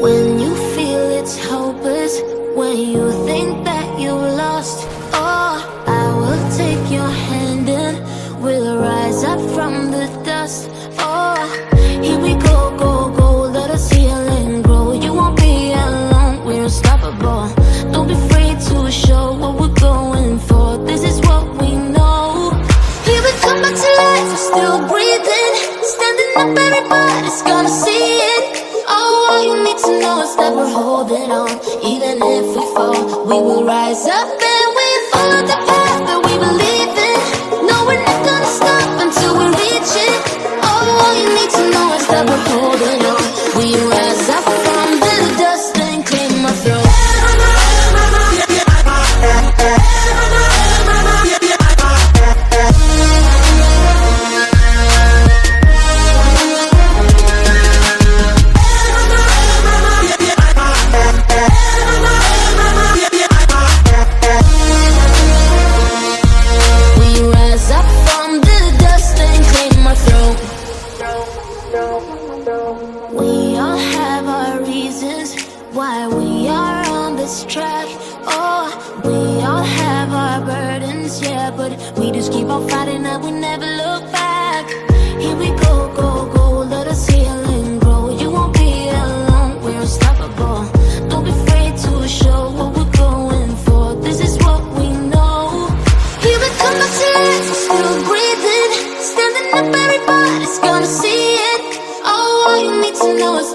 When you feel it's hopeless, when you think that you lost, oh, I will take your hand and we'll rise up from the dust. Oh, to that we're holding on. Even if we fall, we will rise up reasons why we are on this track. Oh, we all have our burdens, yeah, but we just keep on fighting and we never look back.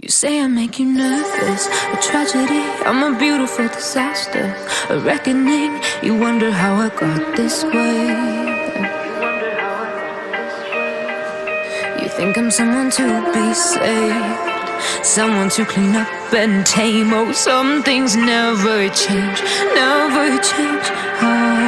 You say I make you nervous, a tragedy. I'm a beautiful disaster, a reckoning. You wonder how I got this way. You think I'm someone to be saved, someone to clean up and tame. Oh, some things never change, never change. Oh.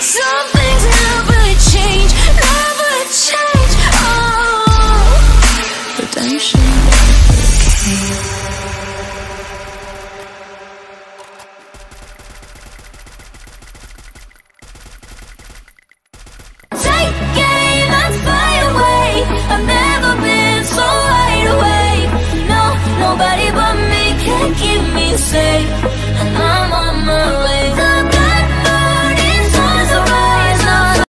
something